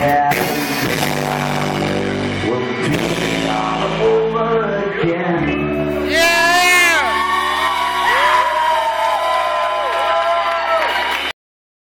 Yeah.